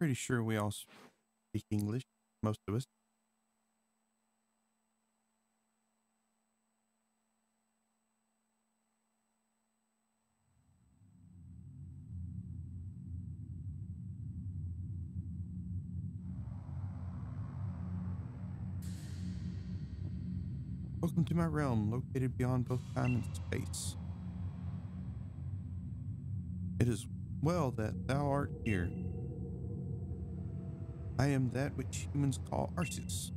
pretty sure we all speak English, most of us. Welcome to my realm, located beyond both time and space. It is well that thou art here. I am that which humans call Arceus.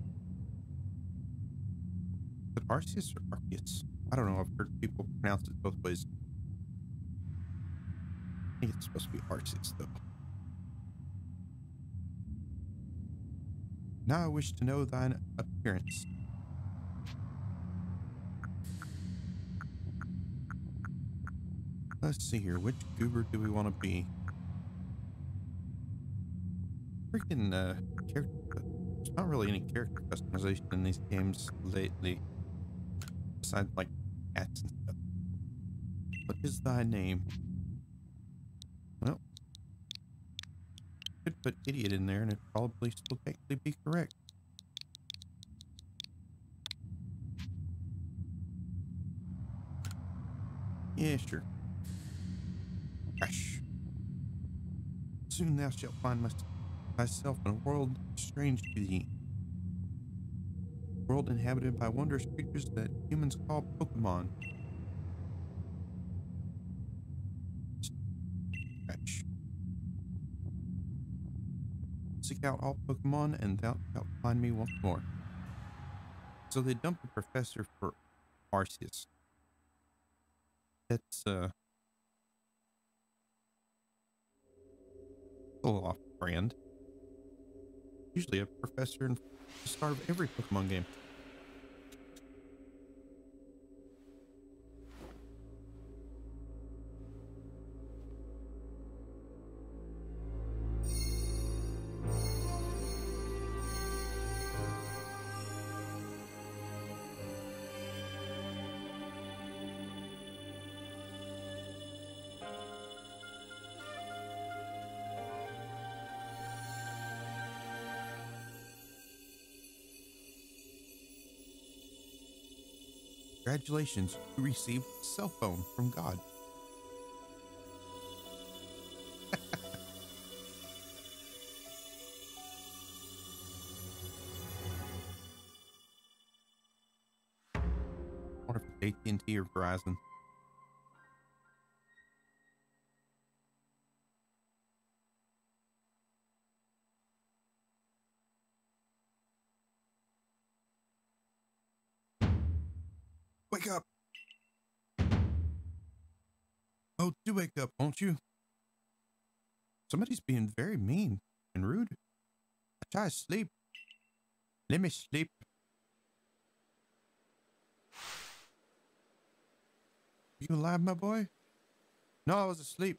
Is Arceus or Arceus? I don't know. I've heard people pronounce it both ways. I think it's supposed to be Arceus, though. Now I wish to know thine appearance. Let's see here. Which goober do we want to be? Freaking uh, character. There's not really any character customization in these games lately, besides like cats and stuff. What is thy name? Well, could put idiot in there, and it'd probably still technically be correct. Yeah, sure. Crash. Soon thou shalt find thyself in a world strange to thee. A world inhabited by wondrous creatures that humans call Pokemon. Seek out all Pokemon and thou shalt find me once more. So they dumped the professor for Arceus. That's, uh, a little off brand. Usually a professor start of every Pokemon game. Congratulations, you received a cell phone from God. wonder if it's AT&T or Verizon. Oh, do wake up, won't you? Somebody's being very mean and rude. I try to sleep. Let me sleep. You alive, my boy? No, I was asleep.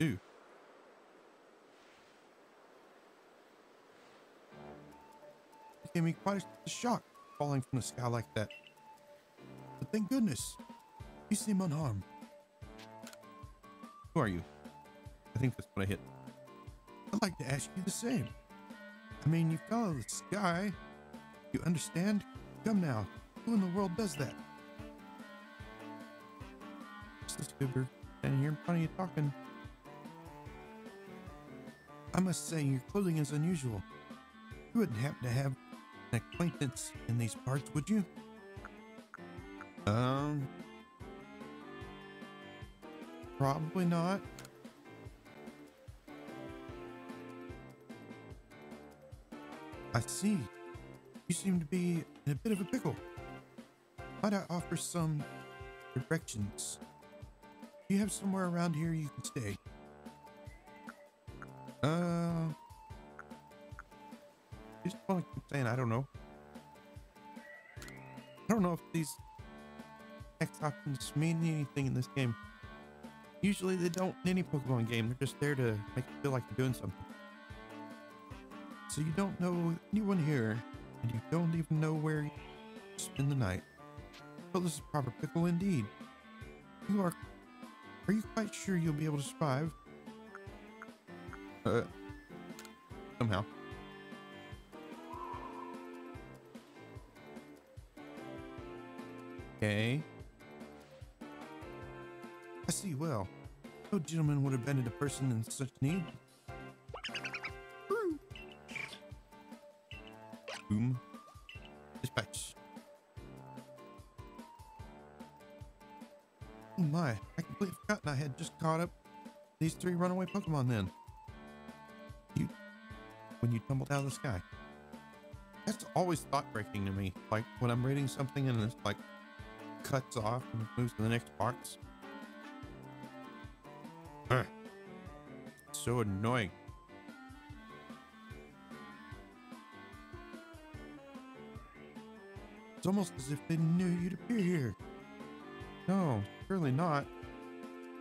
Ooh. It gave me quite a shock falling from the sky like that. But thank goodness, you seem unharmed. Who are you? I think that's what I hit. I'd like to ask you the same. I mean, you fell out of the sky. You understand? Come now. Who in the world does that? It's this standing here in front of you talking. I must say, your clothing is unusual. You wouldn't happen to have an acquaintance in these parts, would you? Um, probably not. I see. You seem to be in a bit of a pickle. Might I offer some directions? Do you have somewhere around here you can stay? Uh, just want to keep saying I don't know. I don't know if these text options mean anything in this game. Usually they don't in any Pokemon game. They're just there to make you feel like you're doing something. So you don't know anyone here and you don't even know where you spend the night. Well, this is proper pickle indeed. You are. Are you quite sure you'll be able to survive? Uh. Somehow. Okay. I see well. No gentleman would have abandon a person in such need. Hmm. Boom. Dispatch. Oh my, I completely forgotten I had just caught up these three runaway Pokemon then. You, when you tumbled out of the sky. That's always thought breaking to me. Like when I'm reading something and it's like cuts off and moves to the next parts. Ugh. So annoying. It's almost as if they knew you'd appear here. No, surely not.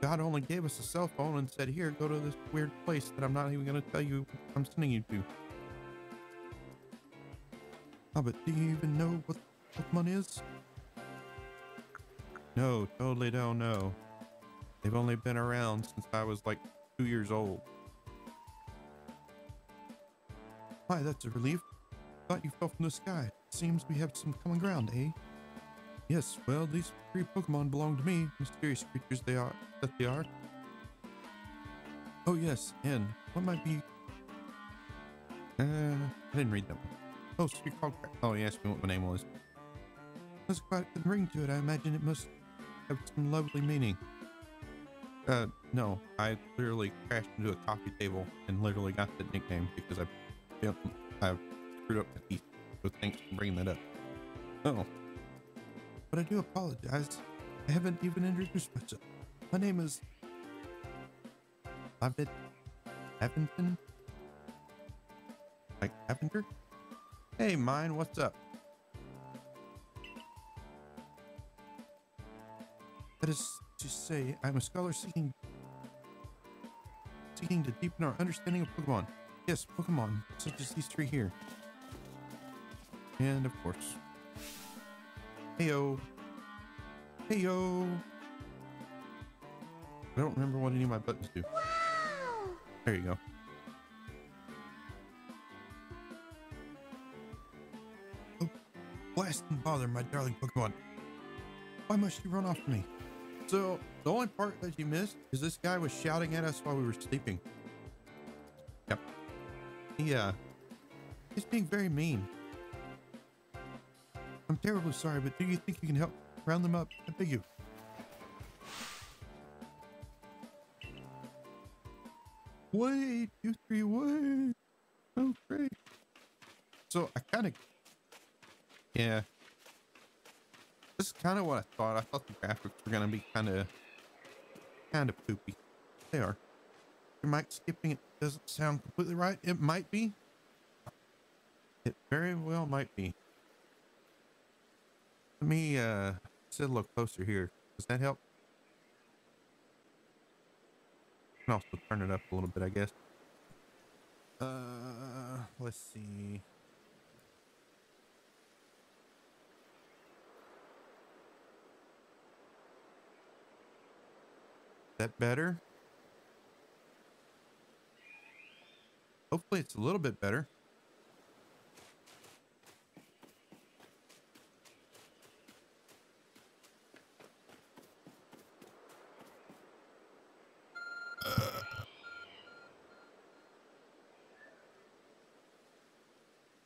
God only gave us a cell phone and said, here, go to this weird place that I'm not even going to tell you I'm sending you to. Oh, but do you even know what Pokemon is? No, totally don't know. They've only been around since I was like two years old. Why, that's a relief. Thought you fell from the sky. Seems we have some common ground, eh? Yes, well, these three Pokemon belong to me, mysterious creatures they are, that they are. Oh yes, and what might be... Uh, I didn't read them. Oh, so you're called... Oh, he asked me what my name was. That's quite a ring to it. I imagine it must have some lovely meaning. Uh, no, I literally crashed into a coffee table and literally got the nickname because I, I screwed up the teeth. So thanks for bringing that up. Oh, but I do apologize. I haven't even introduced myself. My name is Lavid Avington. Like Avenger? Hey, mine, what's up? That is to say, I'm a scholar seeking seeking to deepen our understanding of Pokemon. Yes, Pokemon, such as these three here. And of course, Heyo. Heyo. I don't remember what any of my buttons do. Wow. There you go. Oh, blast and bother, my darling Pokemon. Why must you run off me? So, the only part that you missed is this guy was shouting at us while we were sleeping. Yep. Yeah. Uh, he's being very mean. I'm terribly sorry, but do you think you can help round them up? I beg you. Wait, two, three, one. Oh, great. So I kind of, yeah. Kind of what I thought. I thought the graphics were gonna be kind of, kind of poopy. They are. Your mic skipping it doesn't sound completely right. It might be. It very well might be. Let me uh, sit a little closer here. Does that help? I can also turn it up a little bit, I guess. Uh, let's see. That better? Hopefully it's a little bit better.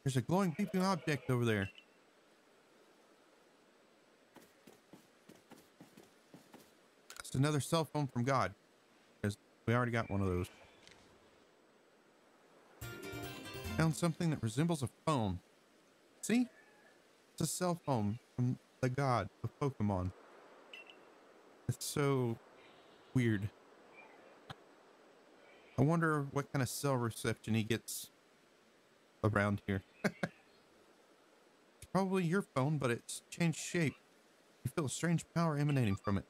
There's a glowing beeping object over there. It's another cell phone from God. Because we already got one of those. Found something that resembles a phone. See? It's a cell phone from the god of Pokemon. It's so weird. I wonder what kind of cell reception he gets around here. it's probably your phone, but it's changed shape. You feel a strange power emanating from it.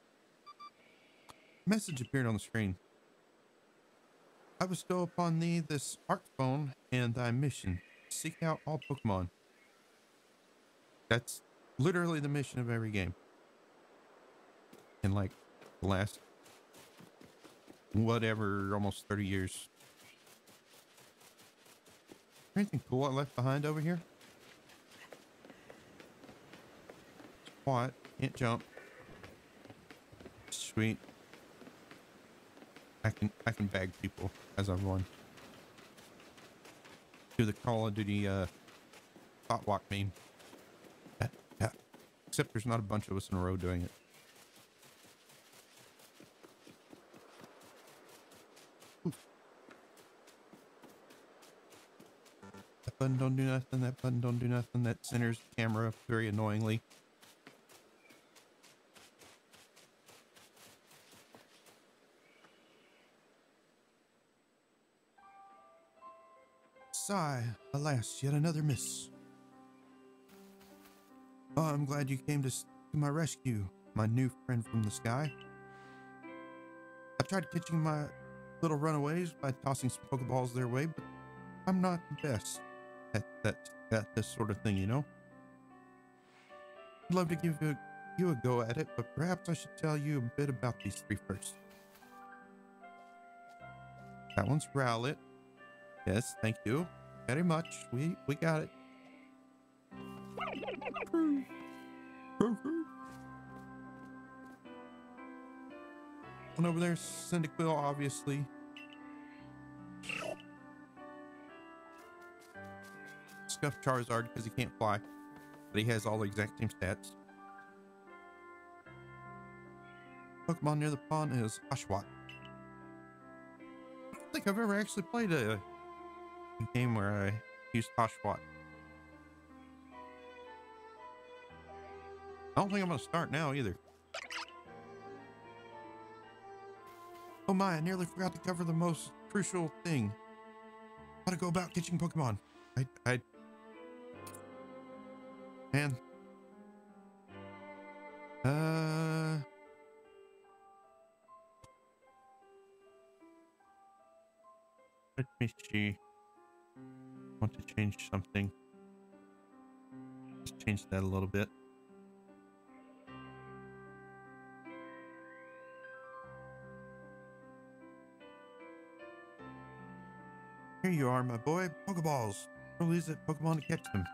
Message appeared on the screen. I bestow upon thee this Arc Phone and thy mission. Seek out all Pokemon. That's literally the mission of every game. In like the last whatever, almost 30 years. Anything cool I left behind over here? What? Can't jump. Sweet. I can I can bag people as I run. Do the Call of Duty uh hot walk meme. Yeah, yeah. Except there's not a bunch of us in a row doing it. That button don't do nothing. That button don't do nothing. That centers the camera very annoyingly. Alas, yet another miss. Oh, I'm glad you came to, to my rescue, my new friend from the sky. I tried catching my little runaways by tossing some Pokeballs their way, but I'm not the best at that at this sort of thing, you know. I'd love to give you, you a go at it, but perhaps I should tell you a bit about these three first. That one's Rowlet. Yes, thank you very much. We we got it. Hmm. One over there, Cyndaquil, obviously. Scuff Charizard because he can't fly, but he has all the exact same stats. Pokemon near the pond is Oshawott. I don't think I've ever actually played a game where I used Oshawott. I don't think I'm going to start now either. Oh my, I nearly forgot to cover the most crucial thing. How to go about catching Pokemon. I, I, man. Uh, let me see. Want to change something. Let's change that a little bit. Here you are, my boy. Pokeballs. Release it Pokemon to catch them.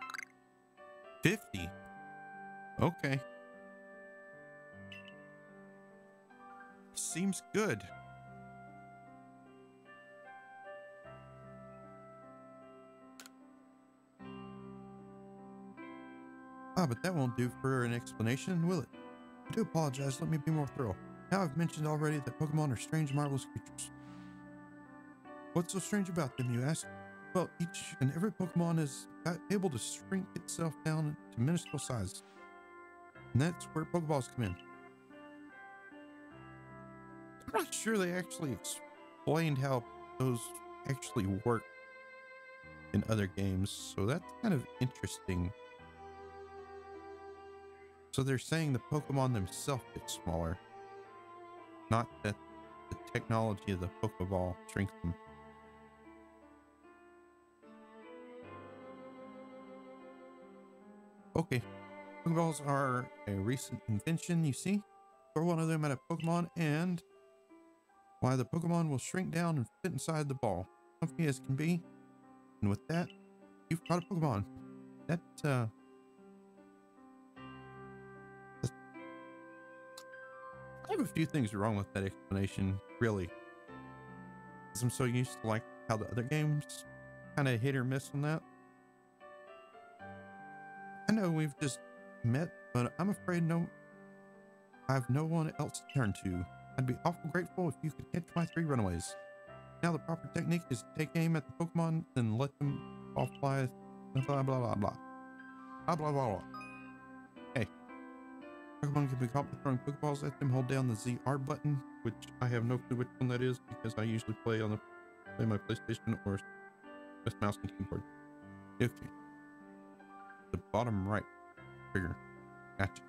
50. Okay. Seems good. Ah, but that won't do for an explanation, will it? I do apologize. Let me be more thorough. Now I've mentioned already that Pokemon are strange, marvelous creatures. What's so strange about them, you ask? Well, each and every Pokemon is able to shrink itself down to minuscule size. And that's where Pokeballs come in. I'm not sure they actually explained how those actually work in other games, so that's kind of interesting. So they're saying the Pokemon themselves get smaller, not that the technology of the Pokeball shrinks them. Okay, Pokeballs are a recent invention, you see. Throw one of them at a Pokemon and why the Pokemon will shrink down and fit inside the ball. Comfy as can be. And with that, you've caught a Pokemon. That, uh... few things are wrong with that explanation, really. 'Cause I'm so used to like how the other games kind of hit or miss on that. I know we've just met, but I'm afraid no, I have no one else to turn to. I'd be awful grateful if you could catch my three runaways. Now the proper technique is to take aim at the Pokemon, then let them all fly. Blah blah blah blah blah. Blah blah blah. Pokemon can be caught by throwing Pokeballs at them. Hold down the ZR button, which I have no clue which one that is because I usually play on the play my PlayStation or just mouse and keyboard. Okay. The bottom right trigger. Gotcha.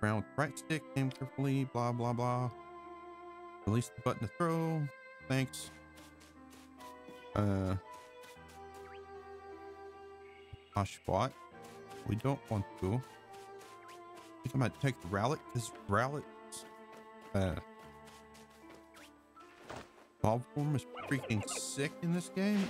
Round with right stick, aim carefully, blah blah blah. Release the button to throw. Thanks. Uh Oshawott. We don't want to. I think I might take the Rowlet because Rowlet's uh, Bob form is freaking sick in this game.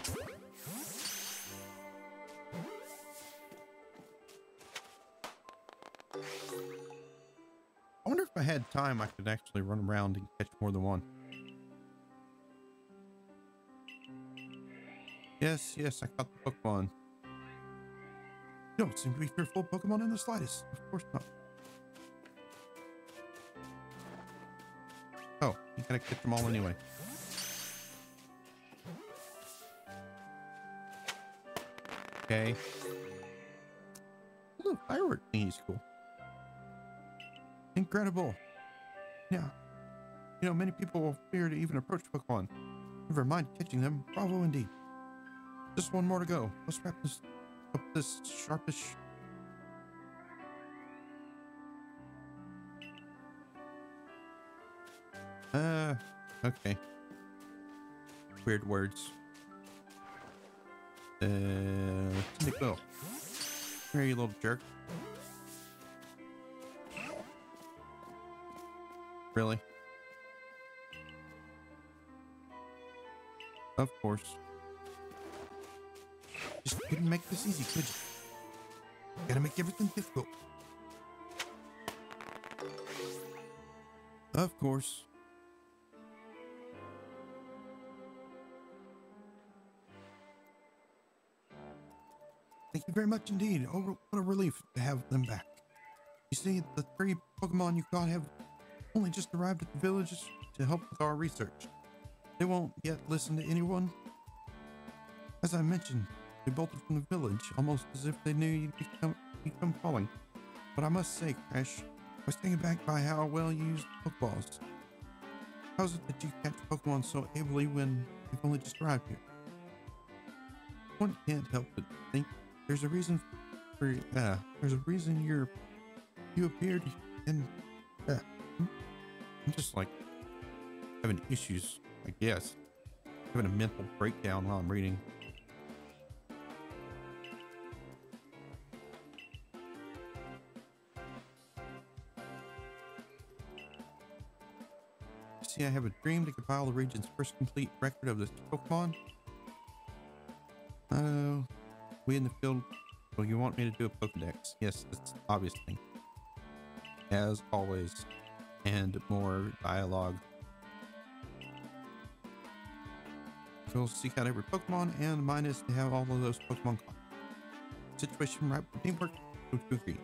I wonder if I had time, I could actually run around and catch more than one. Yes, yes, I caught the Pokemon. Don't seem to be fearful of Pokemon in the slightest. Of course not. Oh, you gotta catch them all anyway. Okay. Ooh, firework thingy's cool. Incredible. Yeah. You know, many people will fear to even approach Pokemon. Never mind catching them. Bravo indeed. Just one more to go. Let's wrap this up this sharpish. Uh, okay. Weird words. Uh, Nick Will. Here, you little jerk. Really? Of course. Just couldn't make this easy, could you? Gotta make everything difficult. Of course. Thank you very much indeed. Oh, what a relief to have them back. You see, the three Pokemon you caught have only just arrived at the villages to help with our research. They won't yet listen to anyone. As I mentioned, they bolted from the village, almost as if they knew you'd become, become calling. But I must say, Crash, I was taken back by how well you used Pokeballs. How is it that you catch Pokemon so ably when you've only just arrived here? One can't help but think there's a reason for uh there's a reason you're you appeared and uh, I'm just like having issues, I guess. Having a mental breakdown while I'm reading. See, I have a dream to compile the region's first complete record of this Pokemon. Oh, uh, we in the field. Well, you want me to do a Pokedex? Yes, it's obviously. As always. And more dialogue. We'll seek out every Pokemon, and mine is to have all of those Pokemon caught. Situation right teamwork, to agree.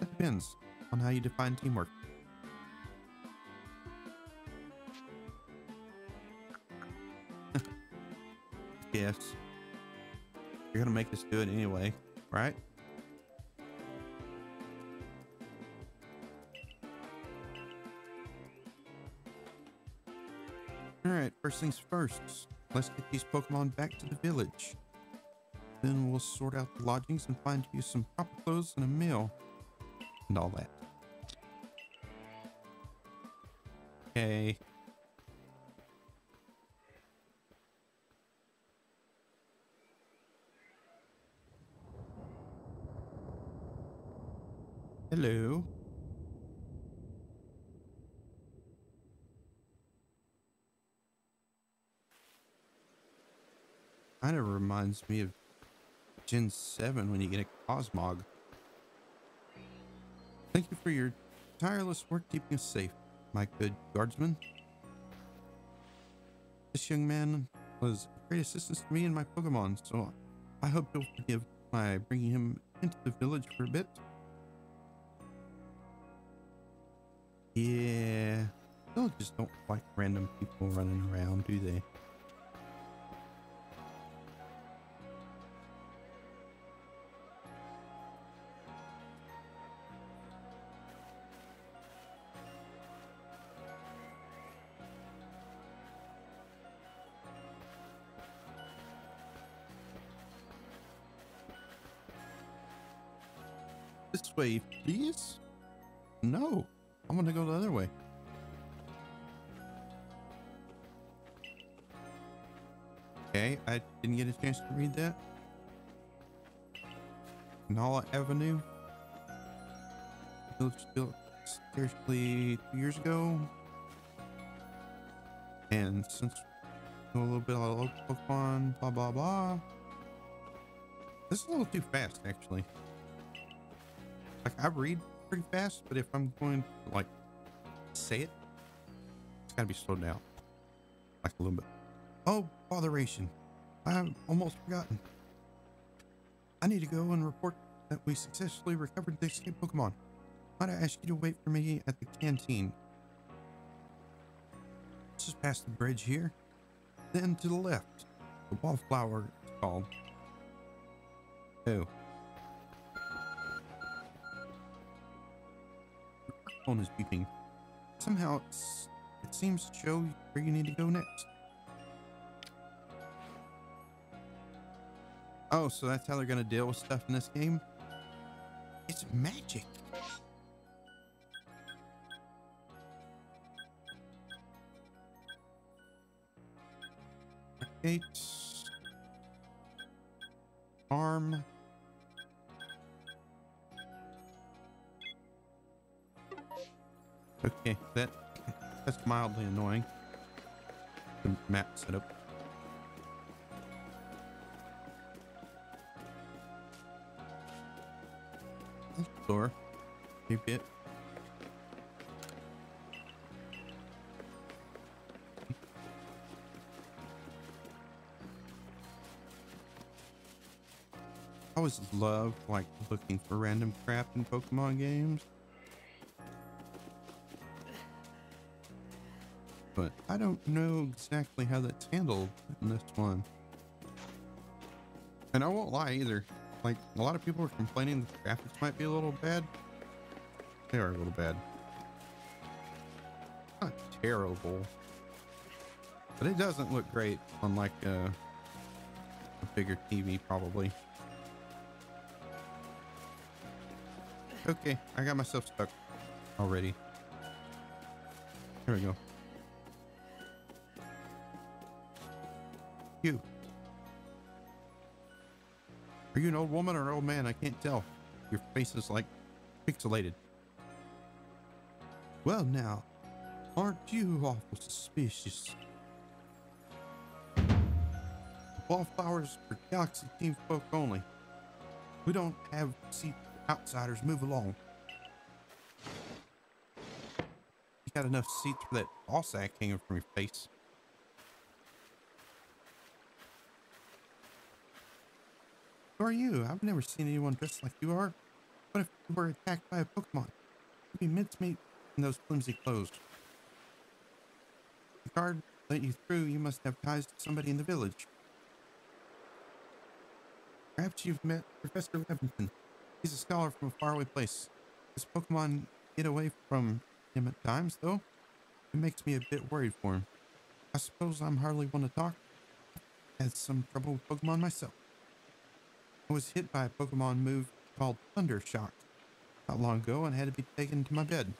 That depends on how you define teamwork. Yes. You're gonna make us do it anyway, right? Alright, first things first. Let's get these Pokemon back to the village. Then we'll sort out the lodgings and find you some proper clothes and a meal. And all that. Okay. Hello. Kind of reminds me of Gen 7 when you get a Cosmog. Thank you for your tireless work keeping us safe, my good guardsman. This young man was a great assistance to me and my Pokemon, so I hope you'll forgive my bringing him into the village for a bit. Yeah, they just don't like random people running around, do they? This way, please? No, I'm gonna go the other way. Okay, I didn't get a chance to read that. Nala Avenue. Village built scarcely two years ago. And since a little bit of local Pokemon, blah blah blah. This is a little too fast, actually. Like I read pretty fast, but if I'm going to like say it, it's gotta be slowed down. Like a little bit. Oh, botheration. I've almost forgotten. I need to go and report that we successfully recovered the escaped Pokemon. Might I ask you to wait for me at the canteen? Just past the bridge here. Then to the left. The wallflower is called. Oh. Phone is beeping. Somehow it seems to show where you need to go next. Oh, so that's how they're gonna deal with stuff in this game? It's magic. Eight. Arm. Okay, that that's mildly annoying. The map setup. Door. Maybe it. I always love like looking for random crap in Pokemon games. I don't know exactly how that's handled in this one. And I won't lie either. Like a lot of people are complaining the graphics might be a little bad. They are a little bad. Not terrible. But it doesn't look great on like a, a bigger TV probably. Okay, I got myself stuck already. Here we go. You. Are you an old woman or an old man? I can't tell. Your face is like pixelated. Well now, aren't you awful suspicious? Wallflowers for Galaxy Team folk only. We don't have seat outsiders. Move along. You got enough seats for that ball sack hanging from your face. Who are you? I've never seen anyone dressed like you are. What if you were attacked by a Pokemon? You'd be mincemeat in those flimsy clothes. The guard let you through. You must have ties to somebody in the village. Perhaps you've met Professor Laventon. He's a scholar from a faraway place. His Pokemon get away from him at times, though. It makes me a bit worried for him. I suppose I'm hardly one to talk. I've had some trouble with Pokemon myself. I was hit by a Pokemon move called Thunder Shock not long ago and had to be taken to my bed.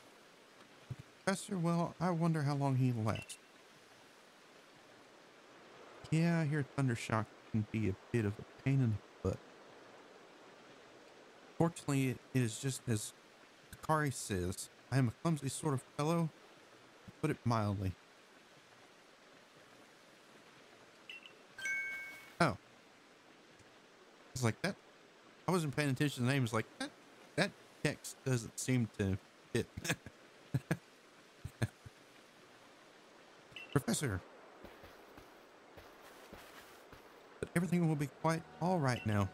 Professor, well, I wonder how long he'll last. Yeah, I hear Thunder Shock can be a bit of a pain in the butt. Fortunately, it is just as Akari says. I am a clumsy sort of fellow, to put it mildly. It's like that. I wasn't paying attention to the names. Like that. That text doesn't seem to fit. Professor. But everything will be quite all right now.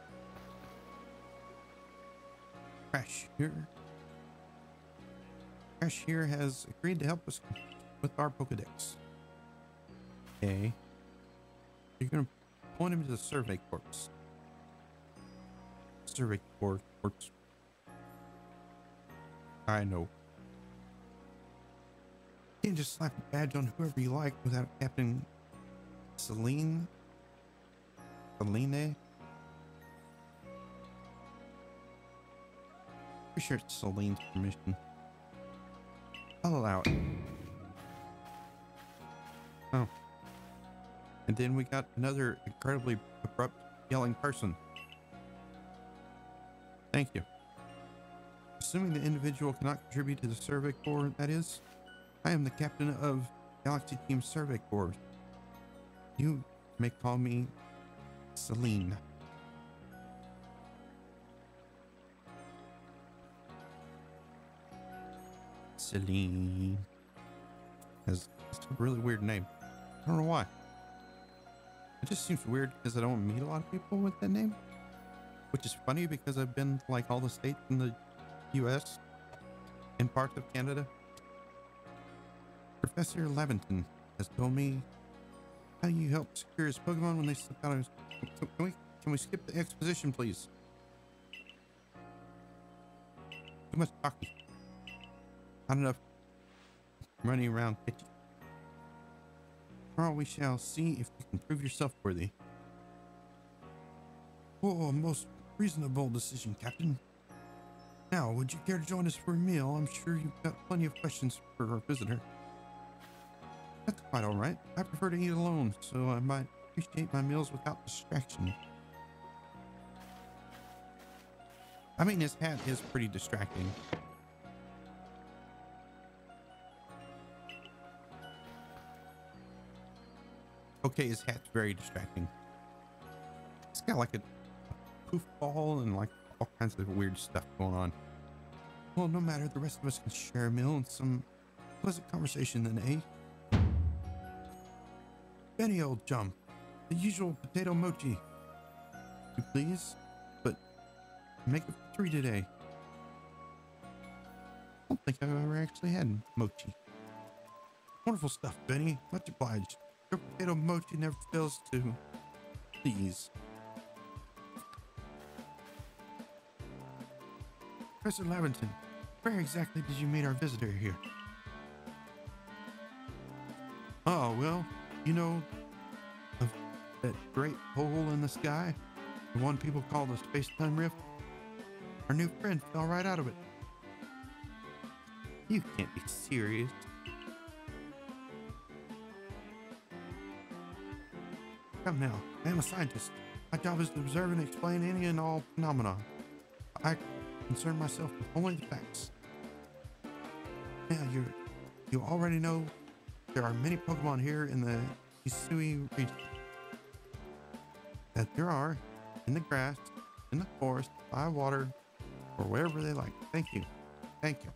Crash here. Crash here has agreed to help us with our Pokedex. Okay. You're gonna point him to the survey Corps. I know. You can just slap a badge on whoever you like without Captain Cyllene. Cyllene. Pretty sure it's Cyllene's permission. I'll allow it. Oh. And then we got another incredibly abrupt yelling person. Thank you. Assuming the individual cannot contribute to the Survey Corps, that is, I am the captain of Galaxy Team Survey Corps. You may call me Cyllene. Cyllene. Has a really weird name. I don't know why. It just seems weird because I don't meet a lot of people with that name. Which is funny because I've been like all the states in the US and parts of Canada. Professor Laventon has told me how you help secure his Pokemon when they slip out of his... Can we, can we skip the exposition, please? Too much talking. Not enough running around pitching. Tomorrow we shall see if you can prove yourself worthy. Oh, most reasonable decision, Captain. Now, would you care to join us for a meal? I'm sure you've got plenty of questions for our visitor. That's quite all right. I prefer to eat alone, so I might appreciate my meals without distraction. I mean, his hat is pretty distracting. Okay, his hat's very distracting. It's got like a, a poof ball and like all kinds of weird stuff going on. Well, no matter, the rest of us can share a meal and some pleasant conversation then, eh? Beni, old chum, the usual potato mochi. You please, but make it three today. I don't think I've ever actually had mochi. Wonderful stuff, Beni. Much obliged. Your potato mochi never fails to please. Professor Laventon, where exactly did you meet our visitor here? Oh, well, you know, that great hole in the sky, the one people call the space-time rift? Our new friend fell right out of it. You can't be serious. Come now, I am a scientist. My job is to observe and explain any and all phenomena. I concern myself with only the facts. Now, you you already know there are many Pokemon here in the Hisui region. That there are in the grass, in the forest, by water, or wherever they like. Thank you. Thank you.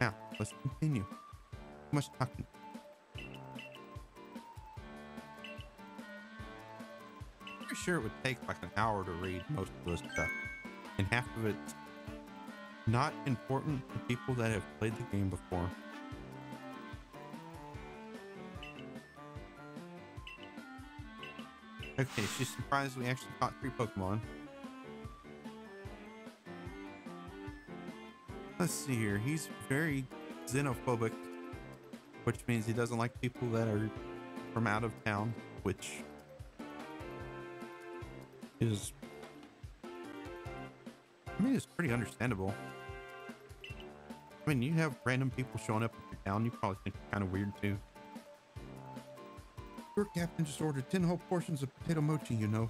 Now, let's continue. Too much talking. Pretty sure it would take like an hour to read most of this stuff. And half of it's not important to people that have played the game before. Okay, she's surprised we actually caught three Pokemon. Let's see here. He's very xenophobic, which means he doesn't like people that are from out of town, which is, I mean, it's pretty understandable. Mean, you have random people showing up at your town, you probably think it's kind of weird too. Your captain just ordered 10 whole portions of potato mochi, you know.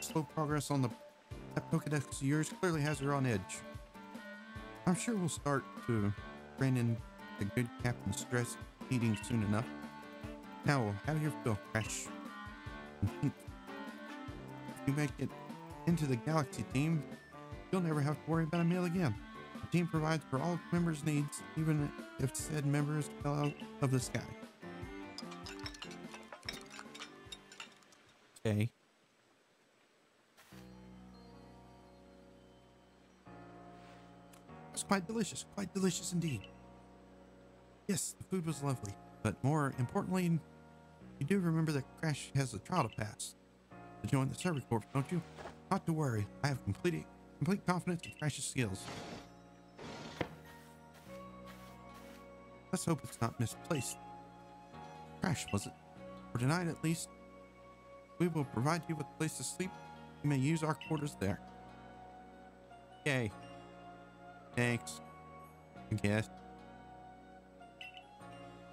Slow progress on the that Pokedex of yours clearly has her on edge. I'm sure we'll start to rein in the good captain's stress eating soon enough. Now, how you feel, Crash? If you make it into the Galaxy team, you'll never have to worry about a meal again. The team provides for all members' needs, even if said members fell out of the sky. Okay. It was quite delicious, quite delicious indeed. Yes, the food was lovely, but more importantly, you do remember that Crash has a trial to pass to join the Survey Corps, don't you? Not to worry, I have complete, complete confidence in Crash's skills. Let's hope it's not misplaced. Crash, was it? For tonight at least, we will provide you with a place to sleep. You may use our quarters there. Yay. Thanks. I guess.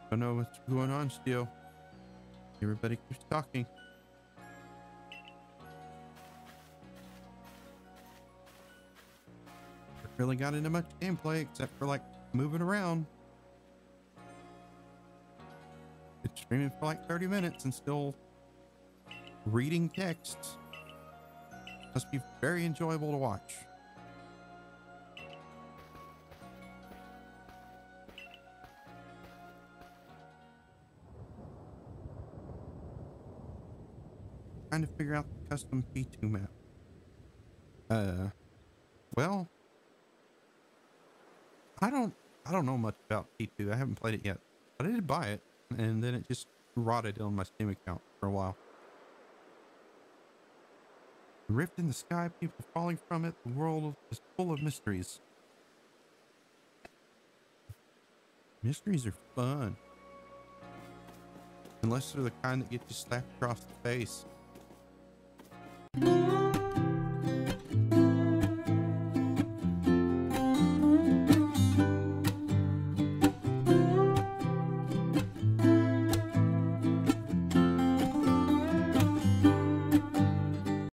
Don't know what's going on still. Everybody keeps talking. really got into much gameplay except for like moving around. Streaming for like 30 minutes and still reading texts Must be very enjoyable to watch. Trying to figure out the custom P2 map. Uh, well, I don't, I don't know much about P2. I haven't played it yet, but I did buy it, and then it just rotted on my Steam account for a while. Rift in the sky, people falling from it. The world is full of mysteries. Mysteries are fun. Unless they're the kind that get you slapped across the face.